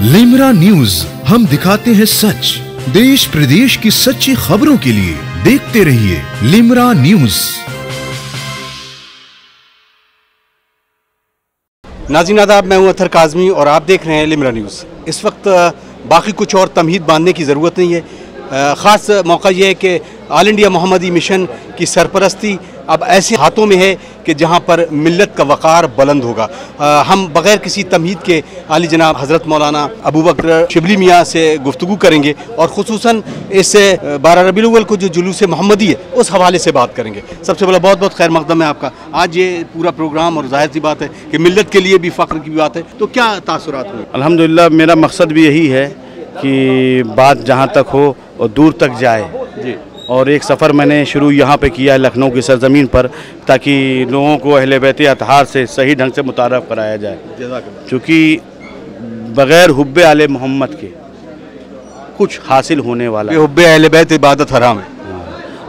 Limra news, हम दिखाते हैं सच। देश प्रदेश की सच्ची खबरों के लिए देखते रहिए लिमरा न्यूज़। नाजीन आदाब, मैं हूँ अथर काजमी और आप देख रहे हैं लिमरा न्यूज़। इस वक्त बाकी कुछ और तमहीद बांधने की ज़रूरत नहीं है। ख़ास मौका यह है कि आल इंडिया मोहम्मदी मिशन की सरपरस्ती अब ऐसे हाथों में है कि जहाँ पर मिलत का वक़ार बुलंद होगा। अ, हम बग़ैर किसी तमहीद के आली जनाब हज़रत मौलाना अबू बकर शिबली मियाँ से गुफ्तु करेंगे और खसूस इस बारह रबी अव्वल को जो जुलूस मोहम्मदी है उस हवाले से बात करेंगे। सबसे पहले बहुत बहुत खैर मकदम है आपका। आज ये पूरा प्रोग्राम और ज़ाहिर सी बात है कि मिलत के लिए भी फ़ख्र की बात है। तो क्या तासुरात हुए? अल्हम्दुलिल्लाह मेरा मकसद भी यही है कि बात जहाँ तक हो और दूर तक जाए। जी। और एक सफ़र मैंने शुरू यहाँ पे किया है लखनऊ की सरजमीन पर ताकि लोगों को अहल बैत अतहार से सही ढंग से मुतारफ़ कराया जाए। क्योंकि बग़ैर हुब्बे आले मोहम्मद के कुछ हासिल होने वाला है। हुब्बे अहले बैत इबादत हराम है।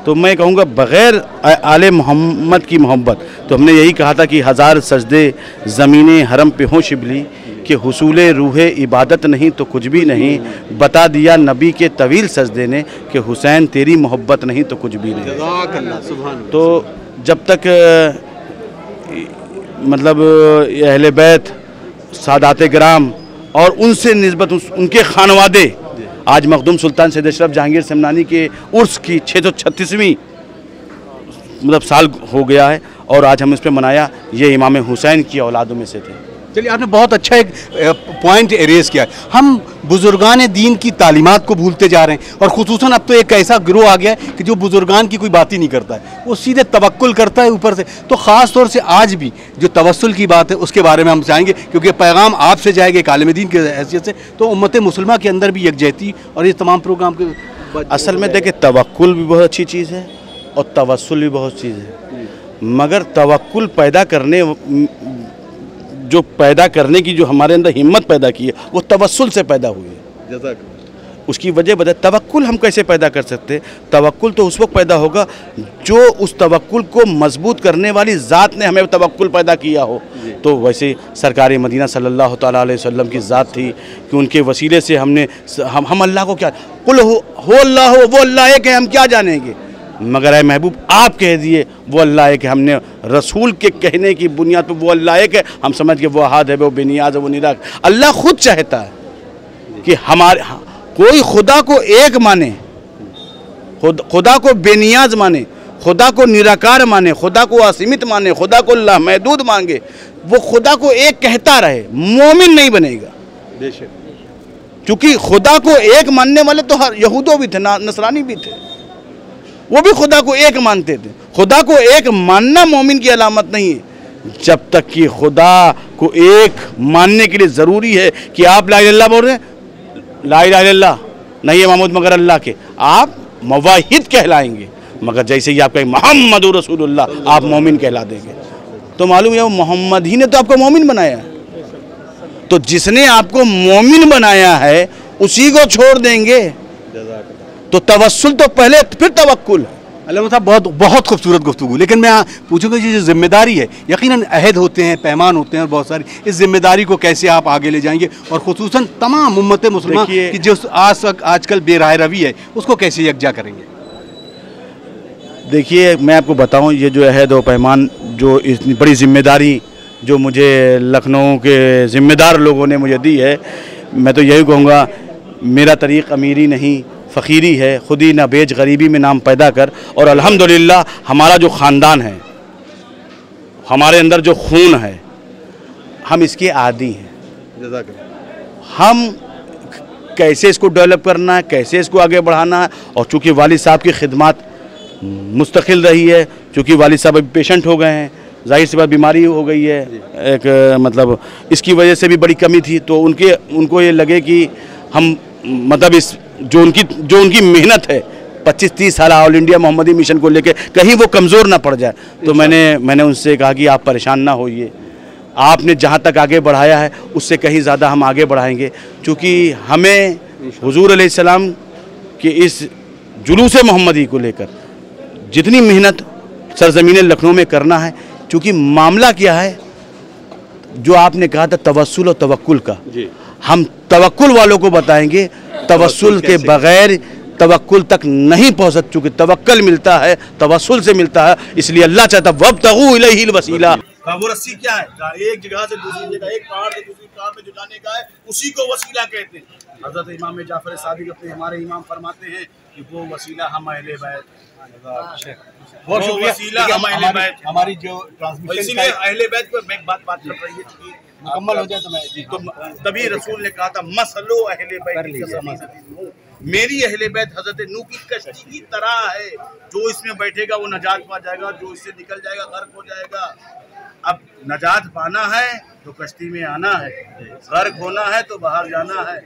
तो मैं कहूँगा बग़ैर आल मोहम्मद की मोहब्बत तो हमने यही कहा था कि हज़ार सजदे ज़मीन हरम पे हों शिबली कि हुसूल रूह इबादत नहीं तो कुछ भी नहीं। बता दिया नबी के तवील सजदे ने कि हुसैन तेरी मोहब्बत नहीं तो कुछ भी नहीं। तो जब तक मतलब अहल बैत सादात ग्राम और उनसे नस्बत उनके खानवादे आज मखदूम सुल्तान सैद अशरफ जहांगीर समनानी के उर्स की छः सौ छत्तीसवीं मतलब साल हो गया है और आज हम इस पर मनाया ये इमाम हुसैन की औलादों में से थे। चलिए आपने बहुत अच्छा एक पॉइंट एरेज किया है। हम बुजुर्गान दीन की तालीमत को भूलते जा रहे हैं और खसूस अब तो एक ऐसा ग्रोह आ गया है कि जो बुजुर्गान की कोई बात ही नहीं करता है। वो सीधे तवक्ल करता है ऊपर से। तो ख़ास तौर से आज भी जो तवसल की बात है उसके बारे में हम चाहेंगे क्योंकि पैगाम आपसे जाएगा एक आलम दीन की हैसियत से। तो उम्मत मुसलमा के अंदर भी यकजहती और ये तमाम प्रोग्राम के असल में देखिए तवक्ल भी बहुत अच्छी चीज़ है और तवसल भी बहुत चीज़ है। मगर तवक्कुल पैदा करने जो पैदा करने की जो हमारे अंदर हिम्मत पैदा की है वो तवसल से पैदा हुई है। उसकी वजह बता तवक्कुल हम कैसे पैदा कर सकते हैं? तवक्कुल तो उस वक्त पैदा होगा जो उस तवक्ल को मज़बूत करने वाली ज़ात ने हमें तवक्ल पैदा किया हो। तो वैसे सरकार मदीना सल्लल्लाहु अलैहि वसल्लम की ज़ात थी कि उनके वसीले से हमने हम हम अल्लाह को क्या कुल हो, हो अल्लाह हो वो अल्लाह है कि हम क्या जानेंगे? मगर है महबूब आप कह दिए वो अल्लाह है हमने रसूल के कहने की बुनियाद पर वो अल्लाह है हम समझ के वो हाद है वो बेनियाज है वो निराक अल्लाह खुद चाहता है कि हमारे हाँ, कोई खुदा को एक माने खुद खुदा को बेनियाज माने खुदा को निराकार माने खुदा को असीमित माने खुदा को महदूद मांगे वो खुदा को एक कहता रहे मोमिन नहीं बनेगा। क्योंकि खुदा को एक मानने वाले तो हर यहूदो भी थे ना नसरानी भी थे। वो भी खुदा को एक मानते थे। खुदा को एक मानना मोमिन की अलामत नहीं है। जब तक कि खुदा को एक मानने के लिए ज़रूरी है कि आप ला इलाहा बोल रहे हैं, ला इल्लल्लाह, नहीं है महमूद मगर अल्लाह के, आप मवाहिद कहलाएँगे। मगर जैसे ही आप कहें मोहम्मद रसूलुल्लाह, आप मोमिन कहला देंगे। तो मालूम है वो मोहम्मद ही ने तो आपको मोमिन बनाया तो जिसने आपको मोमिन बनाया है, उसी को छोड़ देंगे। तो तवसल तो पहले फिर तवक्ल है अल्लाह साहब बहुत बहुत खूबसूरत गुफ्तु लेकिन मैं पूछूँगा ये जो ज़िम्मेदारी है यकीनन अहद होते हैं पैमान होते हैं और बहुत सारी इस ज़िम्मेदारी को कैसे आप आगे ले जाएँगे? और खसूस तमाम उम्मत मुसलमान की जो आज तक आजकल बेराह रवि है उसको कैसे यकजा करेंगे? देखिए मैं आपको बताऊँ ये जो अहद व पैमान जो इतनी बड़ी ज़िम्मेदारी जो मुझे लखनऊ के ज़िम्मेदार लोगों ने मुझे दी है मैं तो यही कहूँगा मेरा तरीक़ अमीरी नहीं फ़कीरी है खुदी न बेच गरीबी में नाम पैदा कर और अल्हम्दुलिल्लाह हमारा जो ख़ानदान है हमारे अंदर जो खून है हम इसके आदि हैं। हम कैसे इसको डेवलप करना है कैसे इसको आगे बढ़ाना है और चूँकि वालिद साहब की खिदमत मुस्तकिल रही है चूँकि वालिद साहब अभी पेशेंट हो गए हैं ज़ाहिर सी बात बीमारी हो गई है एक मतलब इसकी वजह से भी बड़ी कमी थी तो उनके उनको ये लगे कि हम मतलब इस जो उनकी जो उनकी मेहनत है पच्चीस तीस साल ऑल इंडिया मोहम्मदी मिशन को लेके कहीं वो कमज़ोर ना पड़ जाए। तो मैंने मैंने उनसे कहा कि आप परेशान ना होइए। आपने जहाँ तक आगे बढ़ाया है उससे कहीं ज़्यादा हम आगे बढ़ाएँगे। क्योंकि हमें हुजूर अलैहिस्सलाम के इस जुलूस मोहम्मदी को लेकर जितनी मेहनत सरजमीन लखनऊ में करना है क्योंकि मामला क्या है जो आपने कहा था तवसल और तवक्ल का हम तवक्कुल वालों को बताएँगे तवसल के बगैर तवक्ल तक नहीं पहुँच सकते चूँकि तवक्ल मिलता है तवसल से मिलता है इसलिए अल्लाह चाहता वब तगू इलैहिल वसीला। वो रस्सी क्या है? एक जगह से दूसरी जगह एक पहाड़ से दूसरी पहाड़ में जुटाने का है उसी को वसीला कहते हैं। हज़रत इमाम जाफ़र सादिक अपने हमारे इमाम फरमाते हैं कि वो वसीला हम अहले बैत। बहुत वो शुक्रिया। वसीला हम अहले बैत। हमारी जो ट्रांसमिशन इसीलिए अहले बैत पर मैं एक बात बात कर रही है कि मुकम्मल हो जाए तो मैं जी तो तभी रसूल ने कहा था मसलो अहले बैत की कसम। मेरी अहले बैत हज़रत नू की कश्ती की तरह है। जो इसमें बैठेगा वो नजात पा जाएगा जो इससे निकल जाएगा गर्क हो जाएगा। अब नजात पाना है तो कश्ती में आना है। गर्क होना है तो बाहर जाना है।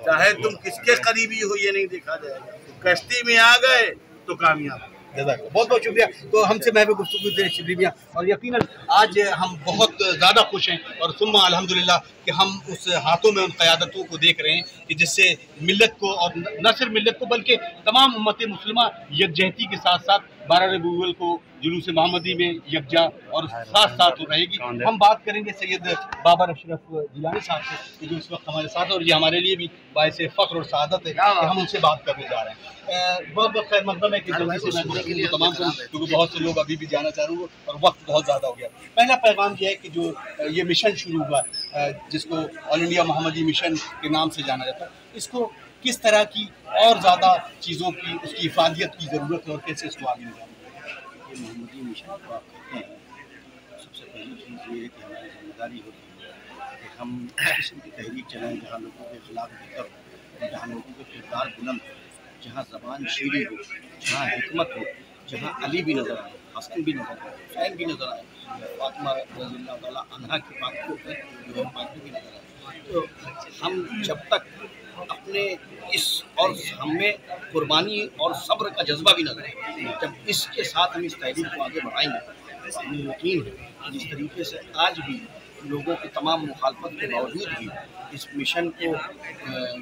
चाहे तुम किसके करीबी हो, ये नहीं देखा जाएगा। तो कश्ती में आ गए तो कामयाब। बहुत बहुत शुक्रिया। तो हमसे महबूब गुफ्तु दे शुक्रिया। और यकीन आज हम बहुत ज़्यादा खुश हैं और सुम्मा अलहमदिल्ला कि हम उस हाथों में उन क़्यादतों को देख रहे हैं कि जिससे मिलत को, और न सिर्फ़ मिलत को, बल्कि तमाम उम्मत मुस्लिमा यकजहती के साथ साथ बारह रबी को जुलूस महमदी में यकजा और साथ साथ रहेगी। हम बात करेंगे सैयद बाबर अशरफ जिलानी साहब से जो इस वक्त हमारे साथ और ये हमारे लिए भी बायस फ़ख्र और सआदत है कि हम उनसे बात करने जा रहे हैं। बहुत बहुत खैर मकदम है कि जल्दी से मैं तमाम करूँ क्योंकि बहुत से लोग अभी भी जाना चाह रहे हैं और वक्त बहुत ज़्यादा हो गया। पहला पैगाम यह है कि जो ये मिशन शुरू हुआ जिसको ऑल इंडिया मोहम्मदी मिशन के नाम से जाना जाता है इसको किस तरह की और ज़्यादा चीज़ों की, उसकी इफादियत की ज़रूरत है और कैसे इसको आगे ले जाना ये मोहम्मदी मिशन को आप कहते हैं। सबसे पहली चीज़ ये है कि हमारी ज़िम्मेदारी होती है कि हम किस्म की तहरीक चलाएँ जहाँ लोगों के खिलाफ बेहतर हो, जहाँ लोगों के किरदार बुलंद हो, जहाँ जबान शीरी हो, जहाँ हमत हो, जहाँ अली भी नज़र आए, हसन भी नज़र आए, हुसैन भी नज़र आए, फातमा रज़ी अल्लाह ताला की बात को जो है फातिमा भी नज़र आए। तो हम जब तक अपने इस और हमें कुर्बानी और सब्र का जज्बा भी नज़र है जब इसके साथ हम इस तहरीर को आगे बढ़ाएँगे हमें यकीन है जिस तरीके से आज भी लोगों की तमाम मुखालफत के बावजूद भी इस मिशन को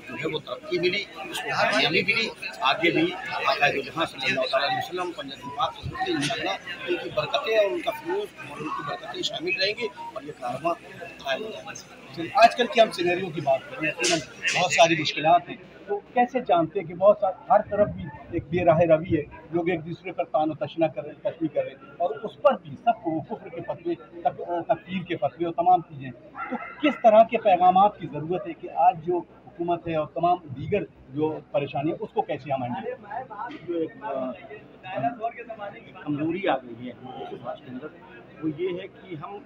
जो है वो तरक्की मिली उसको कामयाबी मिली आगे भी आकायद जहाँ सल्लल्लाहु पंजाब उनकी बरकतें और उनका फ्यूज और उनकी बरकतें शामिल रहेंगी और ये कारवा चलिए, आजकल की हम सिनेरियो की बात करें बहुत सारी मुश्किल हैं तो कैसे जानते हैं कि बहुत सार हर तरफ़ भी एक बेराह रवि है? लोग एक दूसरे पर तान तशना कर रहे हैं तशनी कर रहे हैं। और उस पर भी सबको कुफ्र के फतवे तक, तकफीर के फतवे और तमाम चीज़ें। तो किस तरह के पैगाम की ज़रूरत है कि आज जो हुकूमत है और तमाम दीगर जो परेशानी है उसको कैसे हम हैंडल जो एक कमज़ोरी आ गई है के अंदर वो ये है कि हम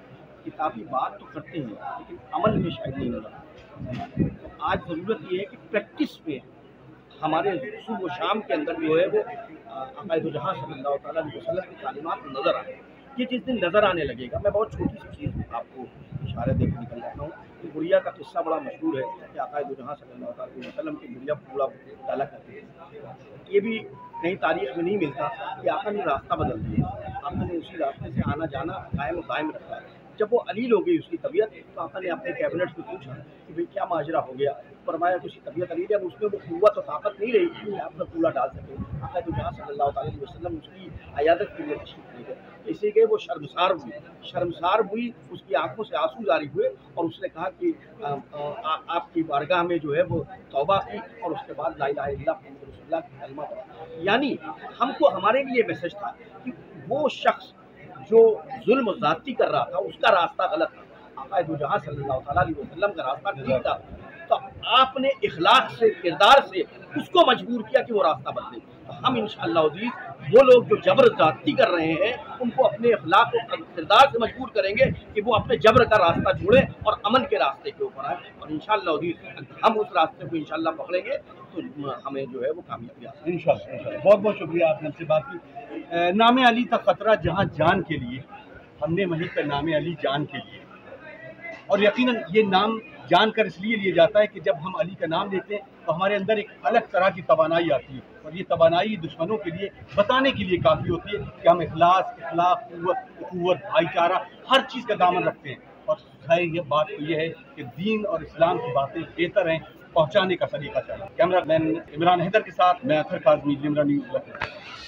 किताबी बात तो करते हैं लेकिन अमल में शायद नहीं आता तो आज ज़रूरत ये है कि प्रैक्टिस पे हमारे सुबह शाम के अंदर जो है वो अकायद जहाँ अलैहि वसल्लम की तालीमात नज़र आए। ये जिस दिन नज़र आने लगेगा, मैं बहुत छोटी सी चीज़ आपको इशारे देकर निकल जाता हूँ कि गुड़िया का किस्सा बड़ा मशहूर है कि अकायद जहाँ अलैहि वसल्लम की गुड़िया पूरा डाला करती है। ये भी नई तारीख में नहीं मिलता कि आका ने रास्ता बदल दिया आका ने उसी रास्ते से आना जाना कायम कायम रखा जब वो अलील हो गई उसकी तबीयत तो ने अपने कैबिनेट से पूछा कि भाई क्या माजरा हो गया? फरमाया कि उसकी तबीयत अलील है, उसमें वो कुत और ताकत नहीं रही कि आप आपका कूड़ा डाल सके। आका तो जहाँ सल्ला अलैहि वसल्लम, उसकी अयादत के लिए तशरीफ़ ले गए इसी गए वो शर्मसार हुई। शर्मसार हुई, उसकी आँखों से आँसू जारी हुए और उसने कहा कि आपकी बारगाह में जो है वो तौबा की और उसके बाद ला मुहम्मद रसूलुल्लाह की कलमा पढ़ा। यानी हमको हमारे लिए मैसेज था कि वो शख्स जो जुल्म ज़ाती कर रहा था, उसका रास्ता गलत था। आकायद जहाँ सल्लल्लाहु अलैहि का रास्ता ठीक था तो आपने इखलाक से, किरदार से उसको मजबूर किया कि वो रास्ता बदले। हम इंशाअल्लाह अज़ीज़, वो लोग जो जबर जाती कर रहे हैं, उनको अपने अखलाक किरदार से मजबूर करेंगे कि वो अपने जबर का रास्ता छोड़ें और अमन के रास्ते के ऊपर आए। और इंशाअल्लाह अज़ीज़ हम उस रास्ते को इंशाअल्लाह पकड़ेंगे तो हमें जो है वो कामयाबी आ इंशाल्लाह बहुत बहुत शुक्रिया आपने हमसे बात की। नाम अली का ख़तरा जहाँ जान के लिए, हमने वहीं पर नाम अली जान के लिए। और यकीनन, ये नाम जानकर इसलिए लिया जाता है कि जब हम अली का नाम लेते हैं तो हमारे अंदर एक अलग तरह की तवानाई आती है। और ये तवानाई दुश्मनों के लिए, बताने के लिए काफ़ी होती है कि हम कुत कुत भाईचारा, हर चीज़ का दामन रखते हैं। और खैर बात तो ये है कि दीन और इस्लाम की बातें बेहतर हैं, पहुँचाने का तरीका चाहिए। कैमरा मैन इमरान हैदर के साथ, मैं अथर काजमी लखनऊ।